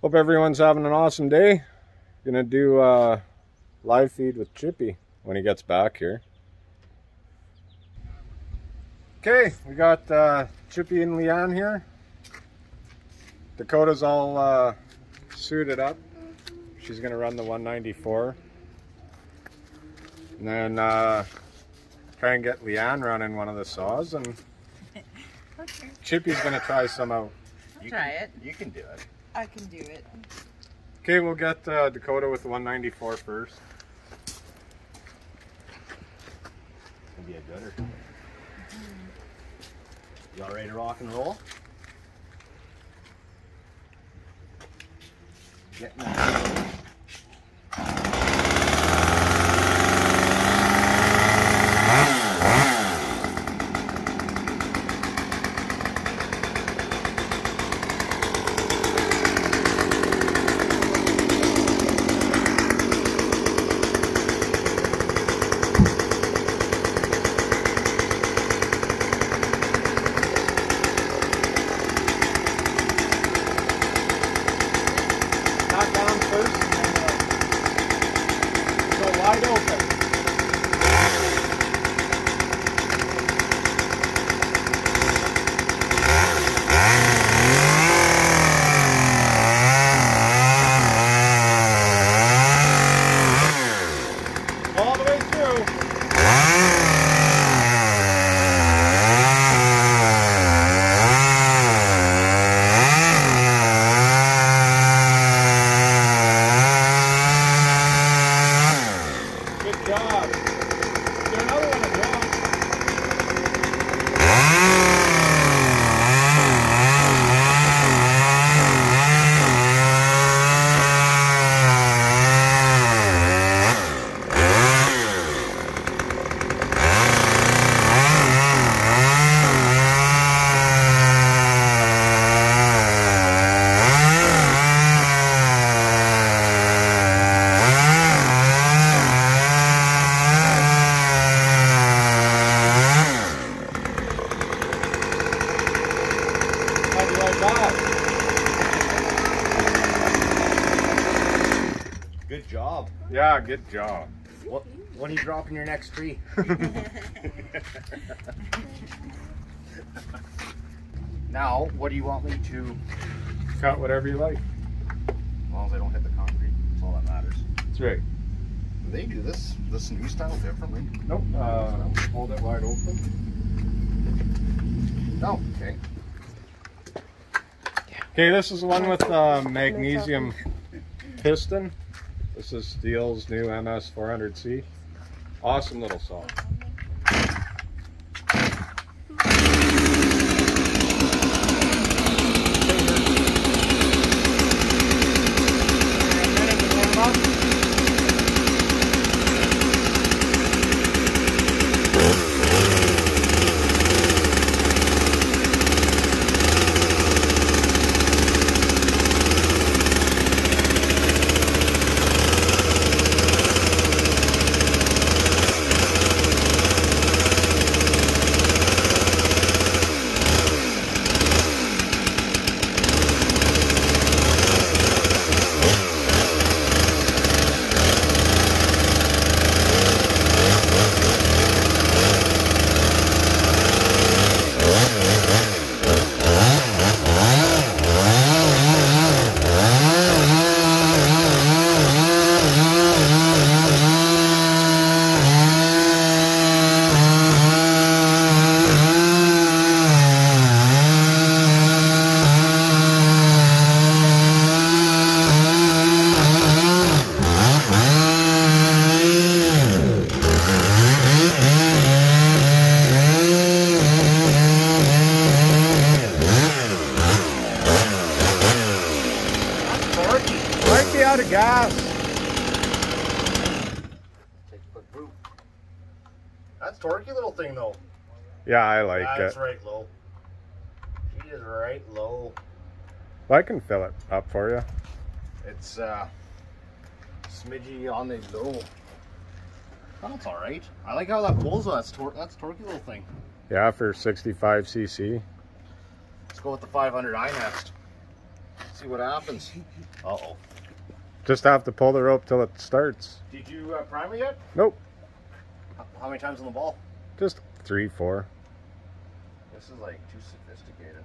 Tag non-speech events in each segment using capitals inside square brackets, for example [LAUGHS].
Hope everyone's having an awesome day. Gonna do uh, live feed with Chippy when he gets back here. Okay, we got uh, Chippy and Leanne here. Dakota's all uh, suited up. She's gonna run the 194. And then uh, try and get Leanne running one of the saws and [LAUGHS] Okay. Chippy's gonna try some out. I'll try it. You can do it. I can do it. Okay, we'll get uh, Dakota with the 194 first. It'll be a gooder. You all ready to rock and roll? Getting that. Good job. What, when are you dropping your next tree? [LAUGHS] now, what do you want me to, Cut whatever you like. as long as I don't hit the concrete, that's all that matters. That's right. Do they do this, this new style differently? Nope. Uh, hold it wide open. No, okay. Okay, this is the one with uh, magnesium piston. This is Stihl's new MS 400C. Awesome little saw. Might be out of gas. Take a quick boot. That's torquey little thing though. Yeah, I like it. That's right low. She is right low. Well, I can fill it up for you. It's uh smidgy on the low. That's all right. I like how that pulls. That's tor- that's torquey little thing. Yeah, for 65cc. Let's go with the 500 I next. See what happens. Uh oh. Just have to pull the rope till it starts. Did you uh, prime it yet? Nope. How many times on the ball? Just three, four. This is like too sophisticated.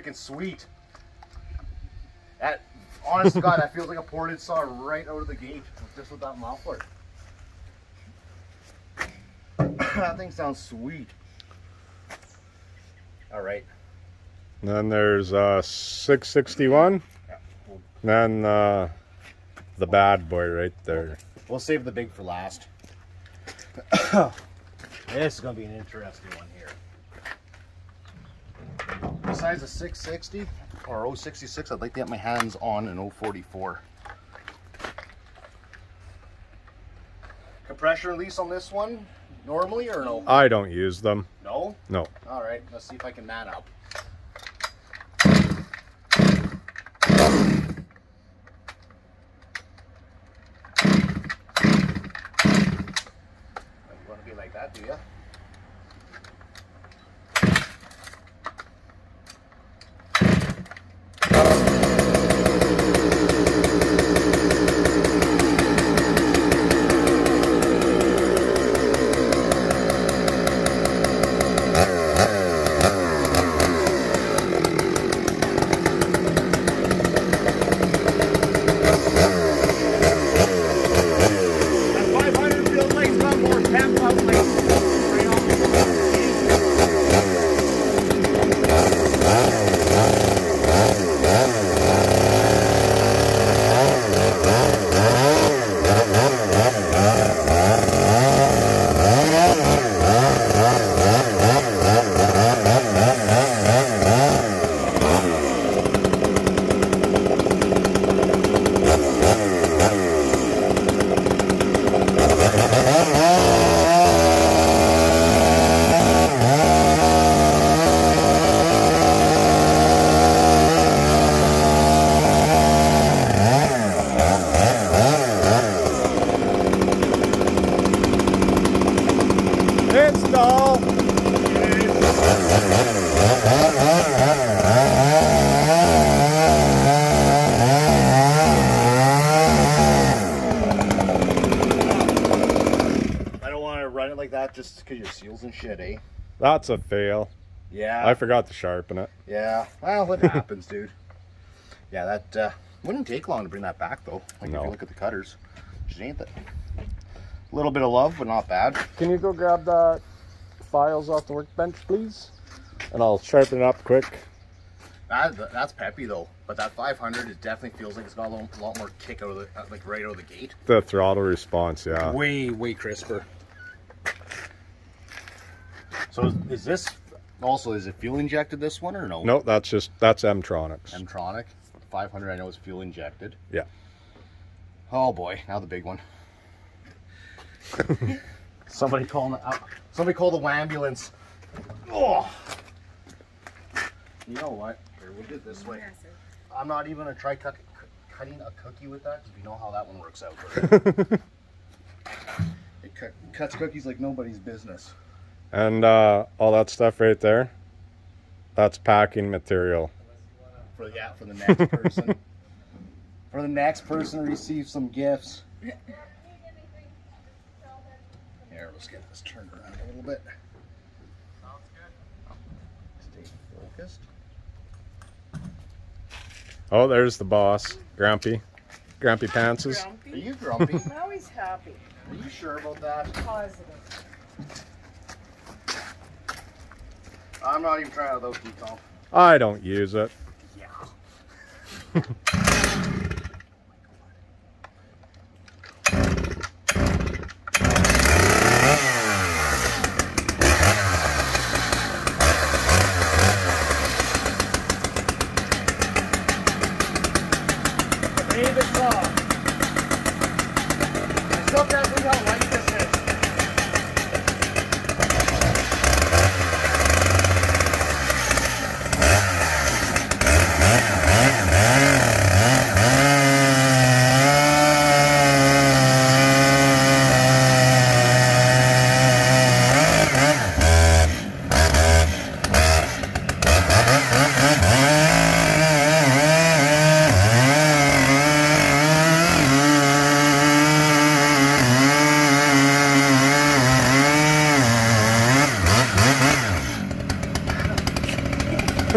Freaking sweet. That, honest to God, that feels like a ported saw right out of the gate, just with that muffler. [COUGHS] that thing sounds sweet. All right. Then there's uh, 661. Then uh, the bad boy right there. We'll save the big for last. [COUGHS] this is gonna be an interesting one here. Besides a 660 or 066, I'd like to get my hands on an 044. Compression release on this one, normally or no? I don't use them. No? No. All right, let's see if I can man up. You want to be like that, do you? That 500 feels like it's got more pep up, like, right off the Install. I don't want to run it like that just because your seals and shit, eh? That's a fail. Yeah. I forgot to sharpen it. Yeah. Well, it [LAUGHS] happens, dude. Yeah, that uh, wouldn't take long to bring that back, though. Like, if No. you look at the cutters. Just ain't that. A little bit of love, but not bad. Can you go grab the files off the workbench, please? And I'll sharpen it up quick. That, that's peppy, though. But that 500, it definitely feels like it's got a lot, lot more kick out of the, uh, like, right out of the gate. The throttle response, yeah. Way, way crisper. So is, is this also is it fuel injected this one or no? No, that's just that's M-Tronics. Mtronic 500 I know is fuel injected. Yeah. Oh boy, now the big one. [LAUGHS] somebody call the uh, somebody call the ambulance. Oh. You know what? Here, we'll do it this way. I'm not even gonna try cut, cutting a cookie with that? Because we know how that one works out. [LAUGHS] It cut, cuts cookies like nobody's business. And uh, all that stuff right there, that's packing material. For yeah, for the next person. [LAUGHS] for the next person to receive some gifts. Here, let's get this turned around a little bit. Stay focused. Oh, there's the boss, Grumpy. Grumpy Pantses. Are you grumpy? [LAUGHS] I'm always happy. Are you sure about that? Positive. I'm not even trying out those decomp. I don't use it. Yeah. [LAUGHS]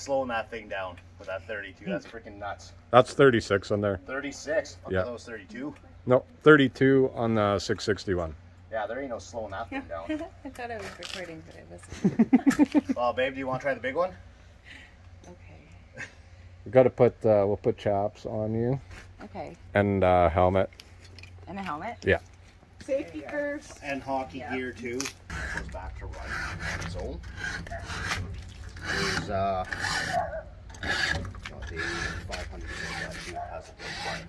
slowing that thing down with that 32. That's freaking nuts. That's 36 on there. 36. I Yeah. thought that was 32. No, 32 on the 661. Yeah, there ain't no slowing that thing down. [LAUGHS] I thought I was recording, but I wasn't. [LAUGHS] well, babe, do you want to try the big one? Okay. We got to put, uh, we'll put chaps on you Okay. and uh, helmet. And a helmet? Yeah. Safety first. And hockey Yeah. gear, too. Goes back to run on its own. There's, uh, about 8,500 that too has a good run.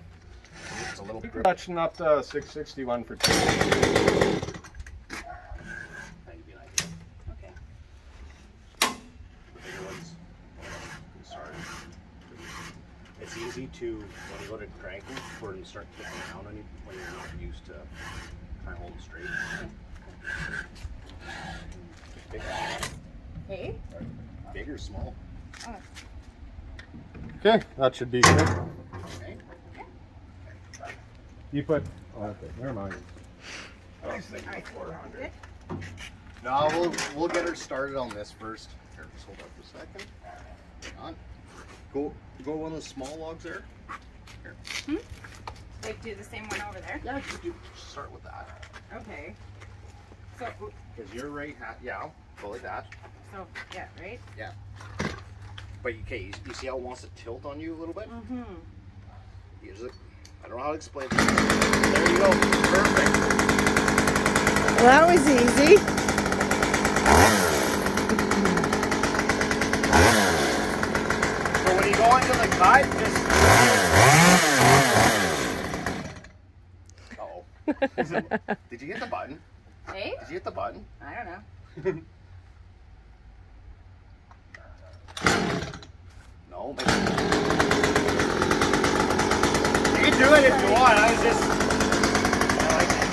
It's a little grip. Touching up the 661 for two. That give you an idea. Okay. The bigger ones, you start. It's easy to, when you go to cranking, for it to start kicking down on you when you're not used to kind of holding straight. Big, Hey? Big or small? Oh, Okay, that should be good. Okay. You put, oh, okay, never mind. alright, 400. No, we'll we'll get her started on this first. Here, just hold up for a second. Hang on. Go go one of the small logs there. Here. Hmm? Like do the same one over there? Yeah, you do start with that. Okay. So, Because you're right yeah, go like that. so, yeah, right? Yeah. But you, okay, you, you see how it wants to tilt on you a little bit? Mm-hmm. Use it. I don't know how to explain it. There you go. Perfect. Well, that was easy. So when you go into the cut, just. Uh-oh. [LAUGHS] Did you hit the button? Hey? Did you hit the button? I don't know. [LAUGHS] Oh, no. Maybe. You can do it if you want. I was just. I like it.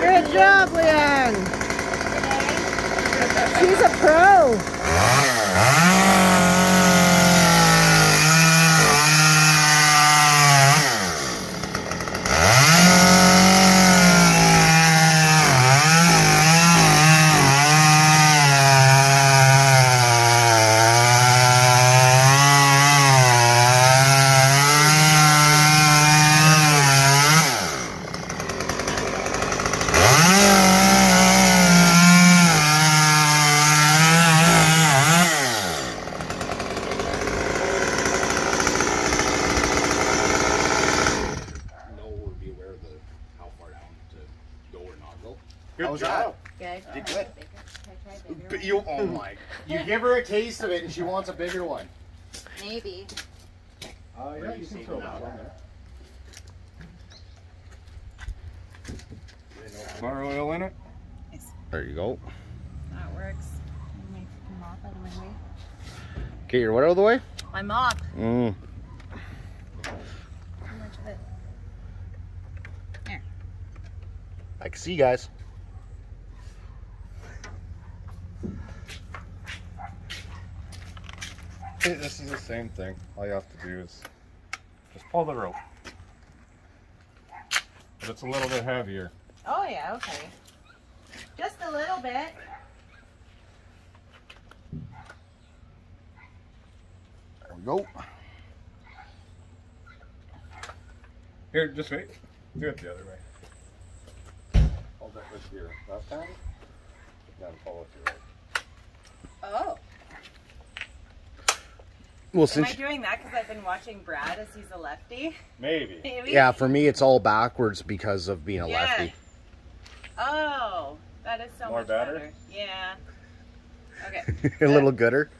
Good job, Leanne. She's a pro. know or be aware of the how far down to go or not go. Good How's job. Good. Did good. Bigger But You, oh my. You give her a taste of it and she wants a bigger one. Maybe. Uh, yeah, you can throw that on there. More oil in it? There you go. That works. My freaking mop out of my way. Get your what out of the way? My mop. Mm. How much of it? I can see you guys. This is the same thing. All you have to do is just pull the rope. But it's a little bit heavier. Oh yeah, okay. Just a little bit. There we go. Here, just wait. Do it the other way. Hold that with your left hand. Then pull with your right. Oh. Well, Am since I doing that because I've been watching Brad as he's a lefty? Maybe. [LAUGHS] Maybe. yeah, for me it's all backwards because of being a Yeah. lefty. Oh, that is so More much better? better. Yeah. Okay. [LAUGHS] a little gooder.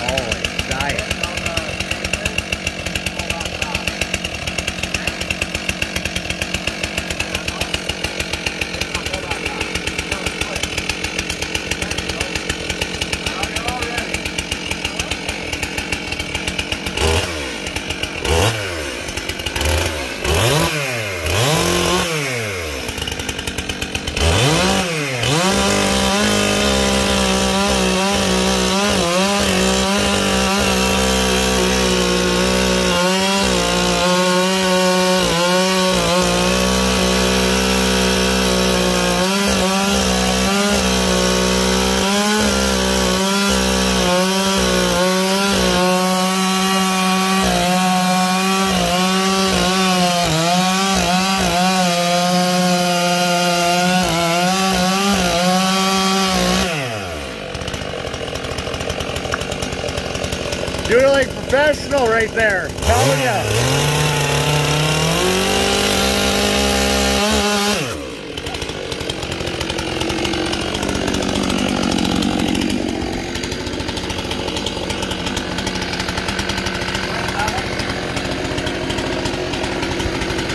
Oh, diet. Doing it like professional right there. Telling ya.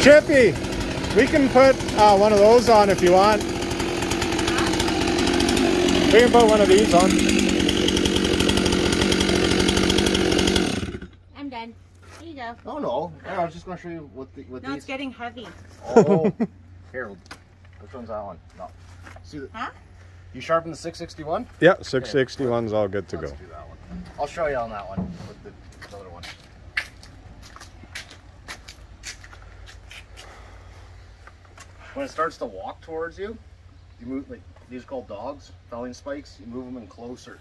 Chippy, we can put uh, one of those on if you want. We can put one of these on. I'm done. Here you go. Oh no. Yeah, I was just gonna show you what the what No, these. it's getting heavy. Oh, [LAUGHS] here. Which one's that one? No. See, the, Huh? you sharpen the 661? Yeah, 661's all good to Let's go. do that one. I'll show you on that one with the, the other one. When it starts to walk towards you, you move like these are called dogs, felling spikes. You move them in closer.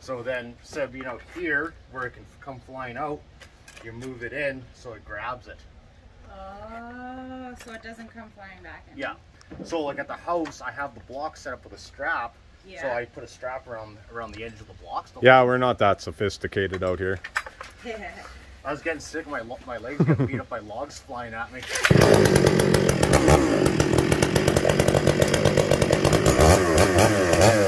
So then, instead of being out here where it can come flying out, you move it in so it grabs it. Oh, so it doesn't come flying back in. Yeah. So like at the house, I have the block set up with a strap. Yeah. So I put a strap around around the edge of the blocks. Yeah, we're not that sophisticated out here. Yeah. [LAUGHS] I was getting sick. My my legs got beat up by logs flying at me. [LAUGHS]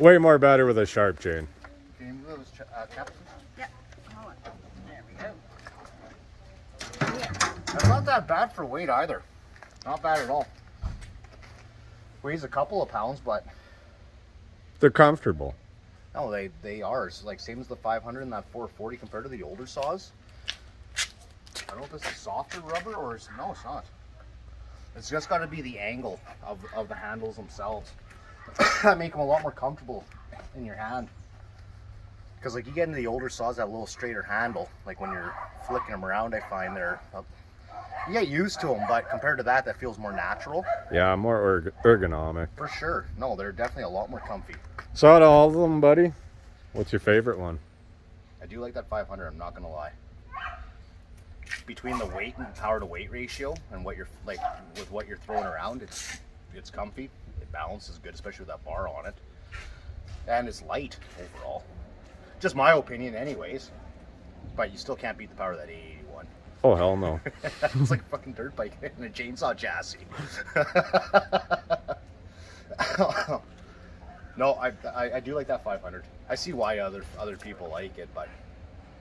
Way more better with a sharp chain. Can you those uh, caps? Yeah. There we go. That's not that bad for weight either. Not bad at all. Weighs a couple of pounds, but They're comfortable. no, they they are. It's like same as the 500 and that 440 compared to the older saws. I don't know if this is softer rubber or it's, no, it's not. It's just got to be the angle of, of the handles themselves [COUGHS] that make them a lot more comfortable in your hand. Because like you get into the older saws that little straighter handle, like when you're flicking them around, I find they're uh, you get used to them, but compared to that, that feels more natural Yeah, more erg- ergonomic. for sure. No, they're definitely a lot more comfy. So out of all of them, buddy, what's your favorite one? I do like that 500. I'm not gonna lie. Between the weight and power to weight ratio and what you're like with what you're throwing around, it's it's comfy. It is good, especially with that bar on it, and it's light overall. Just my opinion, anyways. But you still can't beat the power of that 881. Oh hell no. [LAUGHS] it's like a fucking dirt bike [LAUGHS] and a chainsaw chassis. [LAUGHS] no, I, I I do like that 500. I see why other other people like it, but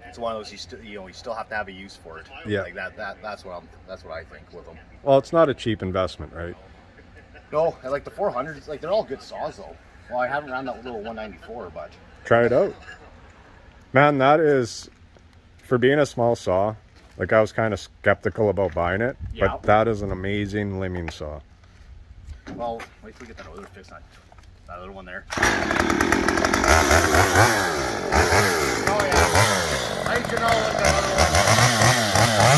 it's one of those you still you know you still have to have a use for it. Yeah. like that that that's what I'm that's what I think with them. Well, it's not a cheap investment, right? No, I like the 400. It's like they're all good saws though. Well, I haven't ran that little 194, but Try it out. Man, that is for being a small saw. Like I was kind of skeptical about buying it, Yeah. but that is an amazing limbing saw. well, wait till we get that other fix on that other one there. [LAUGHS] Oh yeah, I should know what the other one.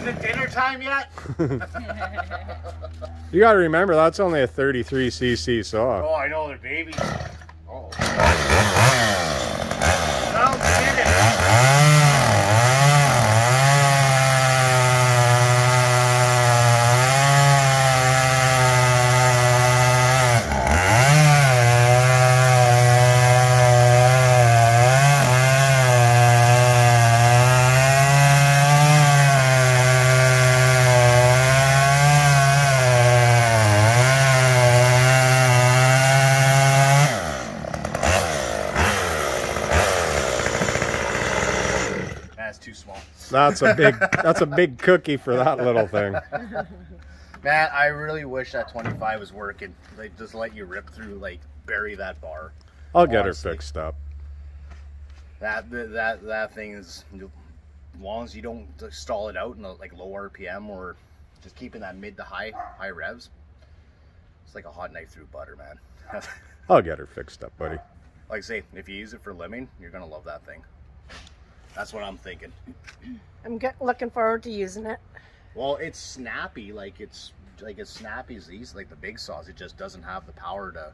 Is it dinner time yet? [LAUGHS] You got to remember that's only a 33 cc saw. Oh, I know they're babies. Oh. Sounds good. That's too small. That's a big [LAUGHS] that's a big cookie for that little thing. [LAUGHS] Man, I really wish that 25 was working. They just let you rip through, like, bury that bar. I'll get her fixed up. That that that thing is, as long as you don't stall it out in a, like low RPM or just keeping that mid to high high revs, it's like a hot knife through butter, man. [LAUGHS] I'll get her fixed up, buddy. like I say, if you use it for limbing, you're gonna love that thing. That's what I'm thinking. I'm get, looking forward to using it. Well, it's snappy, like it's like as snappy as these, like the big saws. It just doesn't have the power to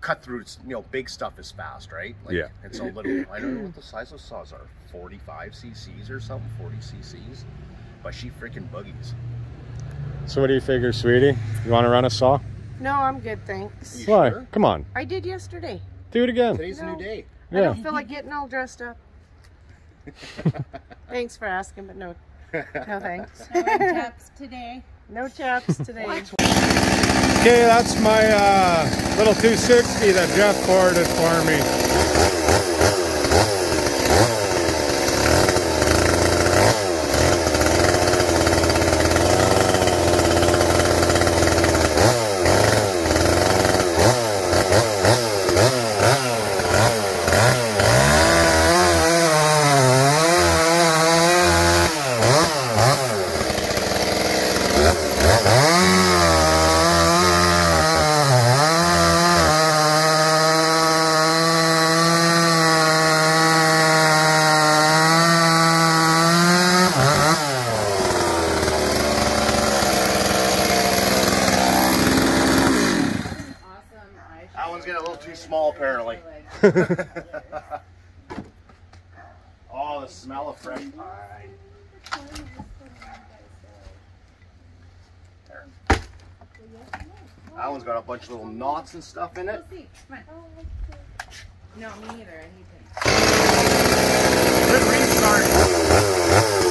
cut through. You know, big stuff is fast, right? Like, Yeah. It's a little. I don't know what the size of saws are. Forty-five cc's or something. Forty cc's. But she freaking boogies. So what do you figure, sweetie? You want to run a saw? No, I'm good, thanks. You Why? sure? Come on, I did yesterday. do it again. Today's a new day. I Yeah. don't feel like getting all dressed up. [LAUGHS] thanks for asking, but no, no thanks. No chaps today. [LAUGHS] no chaps today. Okay, that's my uh, little 260 that Jeff forwarded for me. [LAUGHS] oh, the smell of fresh pine. There. That one's got a bunch of little knots and stuff in it. Go see. Come on. No, me neither. I need to. Good restart.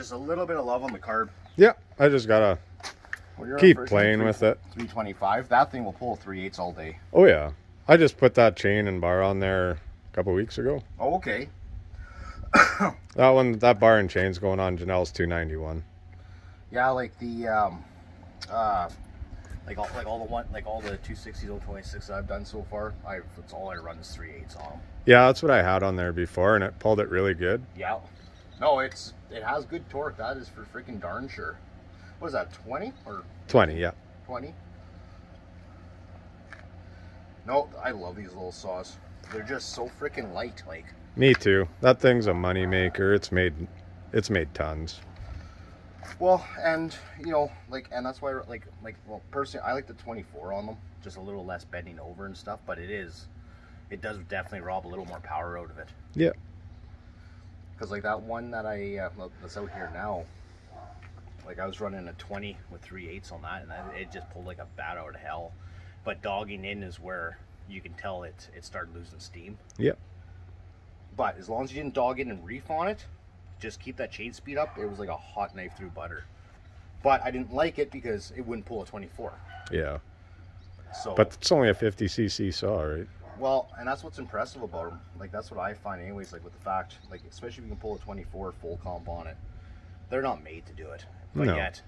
Just a little bit of love on the carb. Yeah, I just gotta Well, keep playing with it. 325. That thing will pull 3 eighths all day. Oh yeah, I just put that chain and bar on there a couple weeks ago. Oh, okay. [COUGHS] That one, that bar and chain's going on Janelle's 291. Yeah, like the um, uh, like all like all the one like all the 260s, 026 I've done so far. I that's all I run is 3 eighths on them. Yeah, that's what I had on there before, and it pulled it really good. Yeah. No, it's it has good torque. That is for freaking darn sure. What is that? 20 or 20, yeah. 20? No, I love these little saws. They're just so freaking light. Like, Me too. That thing's a money maker. It's made, it's made tons. well, and you know, like, and that's why, like, like, well, personally, I like the 24 on them. Just a little less bending over and stuff. But it is, it does definitely rob a little more power out of it. Yeah. Because like that one that I uh, that's out here now, like I was running a 20 with 3 eighths on that, and that, it just pulled like a bat out of hell. But dogging in is where you can tell it it started losing steam. Yep. But as long as you didn't dog in and reef on it, just keep that chain speed up. It was like a hot knife through butter. But I didn't like it because it wouldn't pull a 24. Yeah. So, But it's only a 50cc saw, right? Well, and that's what's impressive about them. Like that's what I find, anyways. Like with the fact, like especially if you can pull a 24 full comp on it, they're not made to do it. But No. yet,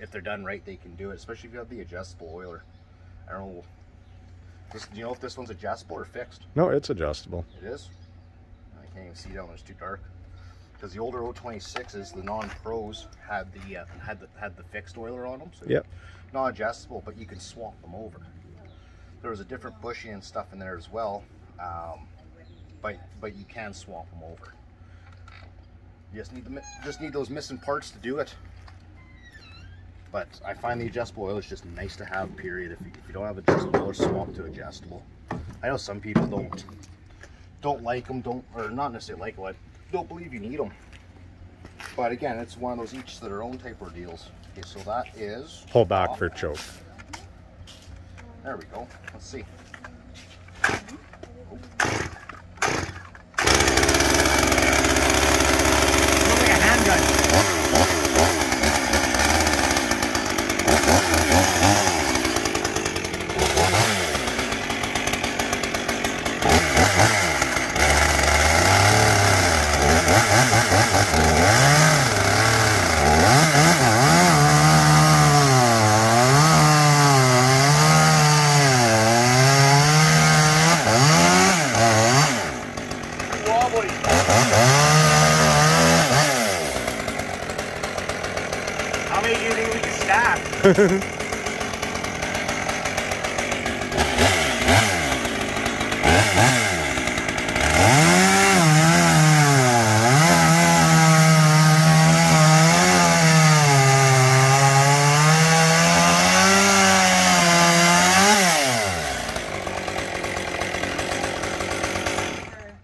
if they're done right, they can do it. Especially if you have the adjustable oiler. I don't know. This, do you know if this one's adjustable or fixed? No, it's adjustable. It is. I can't even see down there; it's too dark. Because the older 026s, the non-pros had the uh, had the had the fixed oiler on them, so Yep. not adjustable, but you can swap them over. There was a different bushing and stuff in there as well, um, but but you can swap them over. You just need the just need those missing parts to do it. But I find the adjustable oil is just nice to have. Period. If you, if you don't have adjustable oil, swap to adjustable. I know some people don't don't like them, don't or not necessarily like what don't believe you need them. But again, it's one of those each to their own type of deals. Okay, so that is Pull back off. for choke. There we go. Let's see. Looks like a handgun. Wobbly. How many do you think we can stack? I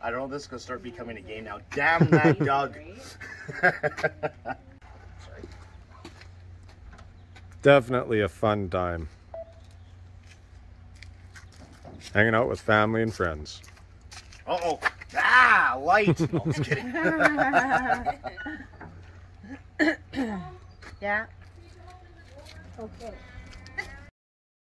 don't know. This is gonna start becoming a game now. Damn that [LAUGHS] Doug. [LAUGHS] Right? Sorry. Definitely a fun time. Hanging out with family and friends. Uh oh. Ah, light. [LAUGHS] No, I'm just kidding. [LAUGHS] Yeah. Okay.